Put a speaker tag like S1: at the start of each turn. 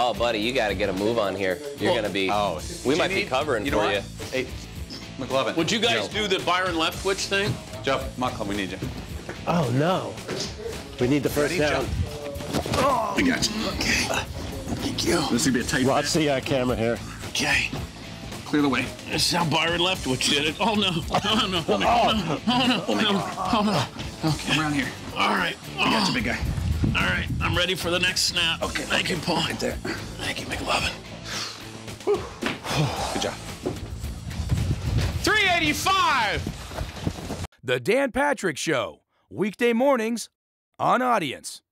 S1: Oh, buddy, you got to get a move on here. You're
S2: Well-
S1: going to be.
S3: Oh,
S1: we
S2: you
S1: might be covering
S3: You know
S1: for
S3: what?
S1: you.
S3: Hey, McLovin.
S2: Would you guys
S3: Joe.
S2: do the Byron Leftwich thing?
S3: Jeff, Muckle, we need you.
S4: Oh no. We need the first
S3: Ready,
S4: down.
S5: I got you. Okay. Thank you. This is gonna be a tight
S4: Watch
S5: fit.
S4: the uh, camera here.
S5: Okay. Clear the way.
S2: This is how Byron Leftwich did it. Oh no! Oh no! Oh no! Oh no! Oh no! Oh no!
S5: Come around here.
S2: All right.
S5: I got
S2: Oh,
S5: you, big guy.
S2: All right. I'm ready for the next snap.
S5: Okay.
S2: Thank
S5: okay.
S2: you, Paul.
S5: Right there.
S2: Thank you, McLovin.
S3: Good job.
S2: 385.
S6: The Dan Patrick Show, weekday mornings on Audience.